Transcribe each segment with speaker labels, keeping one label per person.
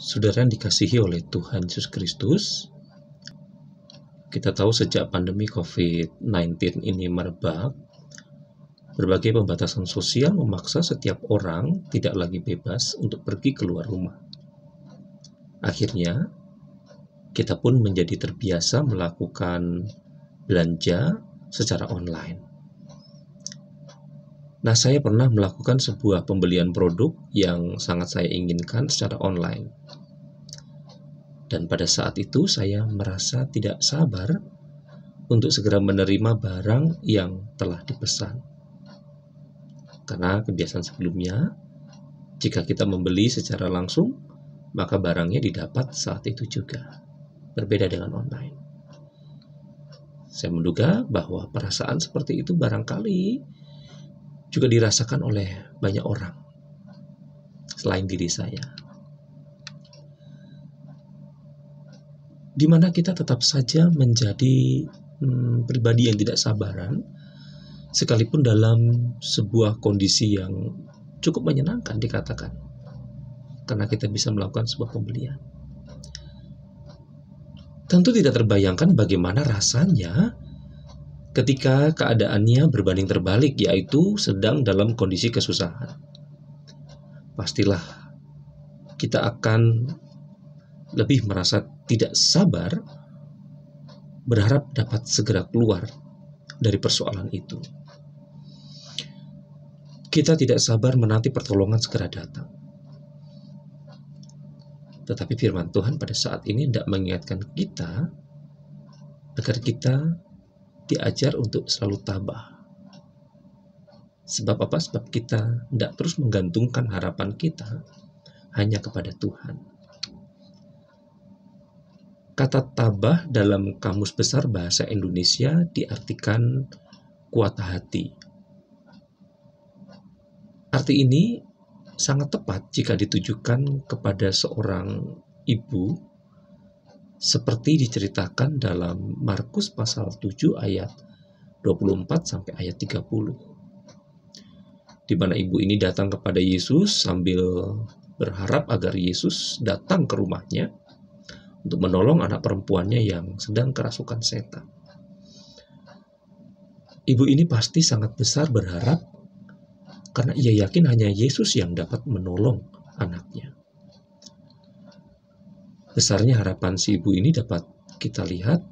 Speaker 1: Saudara yang dikasihi oleh Tuhan Yesus Kristus, kita tahu sejak pandemi COVID-19 ini merebak, berbagai pembatasan sosial memaksa setiap orang tidak lagi bebas untuk pergi keluar rumah. Akhirnya, kita pun menjadi terbiasa melakukan belanja secara online. Nah, saya pernah melakukan sebuah pembelian produk yang sangat saya inginkan secara online. Dan pada saat itu saya merasa tidak sabar untuk segera menerima barang yang telah dipesan. Karena kebiasaan sebelumnya, jika kita membeli secara langsung, maka barangnya didapat saat itu juga. Berbeda dengan online. Saya menduga bahwa perasaan seperti itu barangkali juga dirasakan oleh banyak orang selain diri saya. Di mana kita tetap saja menjadi hmm, pribadi yang tidak sabaran, sekalipun dalam sebuah kondisi yang cukup menyenangkan dikatakan, karena kita bisa melakukan sebuah pembelian. Tentu tidak terbayangkan bagaimana rasanya ketika keadaannya berbanding terbalik, yaitu sedang dalam kondisi kesusahan. Pastilah kita akan lebih merasa tidak sabar, berharap dapat segera keluar dari persoalan itu. Kita tidak sabar menanti pertolongan segera datang. Tetapi firman Tuhan pada saat ini tidak mengingatkan kita agar kita diajar untuk selalu tabah. Sebab apa? Sebab kita tidak terus menggantungkan harapan kita hanya kepada Tuhan. Kata tabah dalam Kamus Besar Bahasa Indonesia diartikan kuat hati. Arti ini sangat tepat jika ditujukan kepada seorang ibu seperti diceritakan dalam Markus pasal 7 ayat 24 sampai ayat 30. Di mana ibu ini datang kepada Yesus sambil berharap agar Yesus datang ke rumahnya untuk menolong anak perempuannya yang sedang kerasukan setan. Ibu ini pasti sangat besar berharap karena ia yakin hanya Yesus yang dapat menolong anaknya. Besarnya harapan si ibu ini dapat kita lihat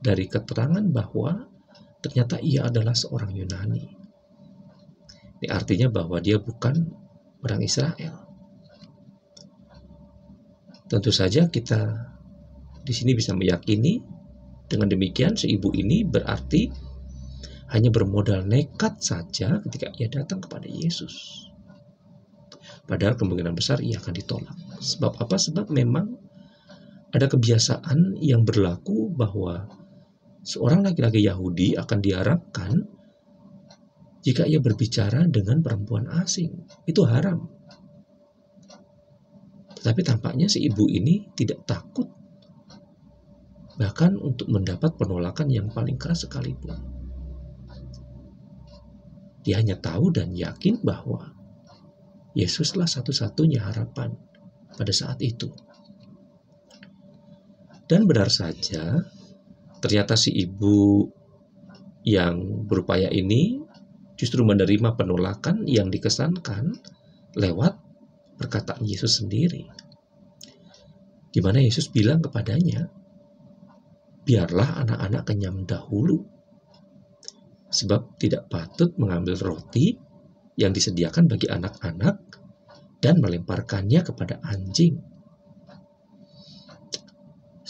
Speaker 1: dari keterangan bahwa ternyata ia adalah seorang Yunani. Ini artinya bahwa dia bukan orang Israel. Tentu saja kita di sini bisa meyakini dengan demikian si ibu ini berarti hanya bermodal nekat saja ketika ia datang kepada Yesus. Padahal kemungkinan besar ia akan ditolak. Sebab apa? Sebab memang ada kebiasaan yang berlaku bahwa seorang laki-laki Yahudi akan diharapkan jika ia berbicara dengan perempuan asing. Itu haram. Tetapi tampaknya si ibu ini tidak takut bahkan untuk mendapat penolakan yang paling keras sekalipun. Dia hanya tahu dan yakin bahwa Yesuslah satu-satunya harapan pada saat itu. Dan benar saja, ternyata si ibu yang berupaya ini justru menerima penolakan yang dikesankan lewat perkataan Yesus sendiri. Di mana Yesus bilang kepadanya, biarlah anak-anak kenyam dahulu. Sebab tidak patut mengambil roti yang disediakan bagi anak-anak dan melemparkannya kepada anjing.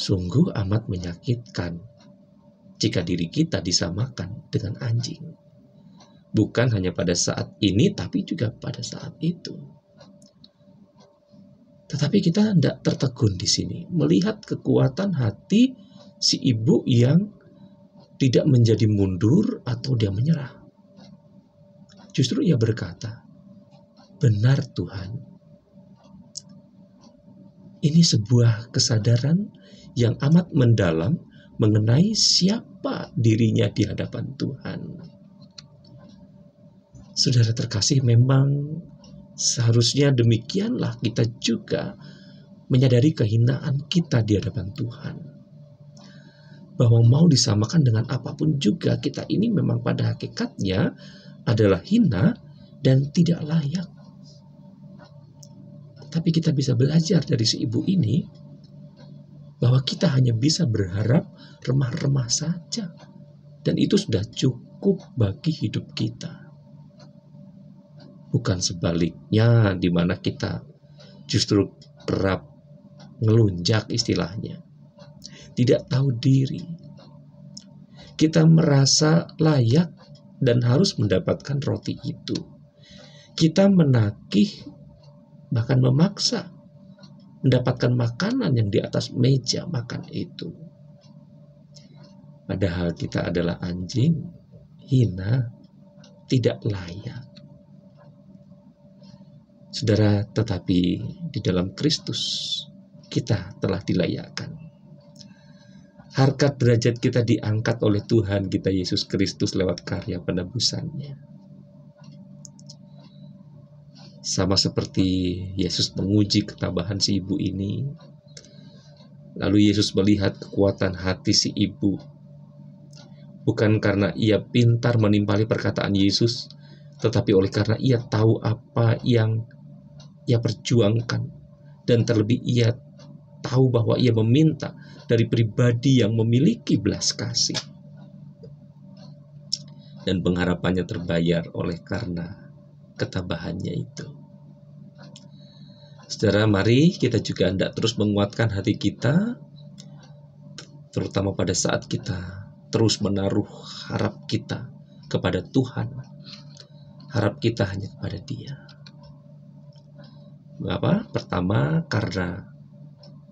Speaker 1: Sungguh amat menyakitkan jika diri kita disamakan dengan anjing. Bukan hanya pada saat ini, tapi juga pada saat itu. Tetapi kita tidak tertegun di sini, melihat kekuatan hati si ibu yang tidak menjadi mundur atau dia menyerah. Justru ia berkata, "Benar, Tuhan." Ini sebuah kesadaran yang amat mendalam mengenai siapa dirinya di hadapan Tuhan. Saudara terkasih, memang seharusnya demikianlah kita juga menyadari kehinaan kita di hadapan Tuhan. Bahwa mau disamakan dengan apa pun juga kita ini memang pada hakikatnya adalah hina dan tidak layak. Tapi kita bisa belajar dari si ibu ini bahwa kita hanya bisa berharap remah-remah saja. Dan itu sudah cukup bagi hidup kita. Bukan sebaliknya di mana kita justru kerap ngelunjak istilahnya. Tidak tahu diri. Kita merasa layak dan harus mendapatkan roti itu. Kita menakih bahkan memaksa mendapatkan makanan yang di atas meja makan itu. Padahal kita adalah anjing, hina, tidak layak. Saudara, tetapi di dalam Kristus kita telah dilayakkan. Harkat derajat kita diangkat oleh Tuhan kita Yesus Kristus lewat karya penebusannya. Sama seperti Yesus menguji ketabahan si ibu ini. Lalu Yesus melihat kekuatan hati si ibu. Bukan karena ia pintar menimpali perkataan Yesus, tetapi oleh karena ia tahu apa yang ia perjuangkan dan terlebih ia tahu bahwa ia meminta dari pribadi yang memiliki belas kasih dan pengharapannya terbayar oleh karena ketabahannya itu. Saudara, mari kita juga hendak terus menguatkan hati kita, terutama pada saat kita terus menaruh harap kita kepada Tuhan. Harap kita hanya kepada Dia. Mengapa? Pertama, karena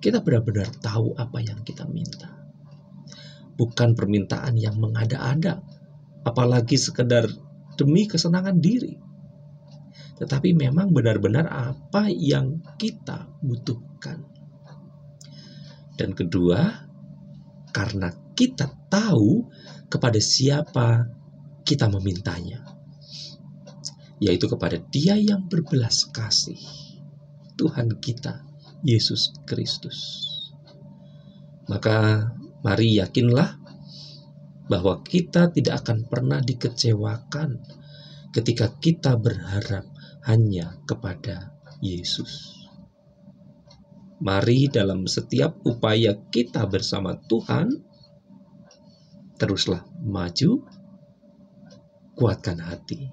Speaker 1: kita benar-benar tahu apa yang kita minta. Bukan permintaan yang mengada-ada, apalagi sekedar demi kesenangan diri. Tetapi memang benar-benar apa yang kita butuhkan. Dan kedua, karena kita tahu kepada siapa kita memintanya, yaitu kepada Dia yang berbelas kasih Tuhan kita, Yesus Kristus. Maka mari yakinlah bahwa kita tidak akan pernah dikecewakan ketika kita berharap hanya kepada Yesus. Mari dalam setiap upaya kita bersama Tuhan, teruslah maju, kuatkan hati.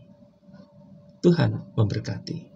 Speaker 1: Tuhan memberkati.